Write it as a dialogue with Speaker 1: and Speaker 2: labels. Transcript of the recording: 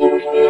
Speaker 1: you.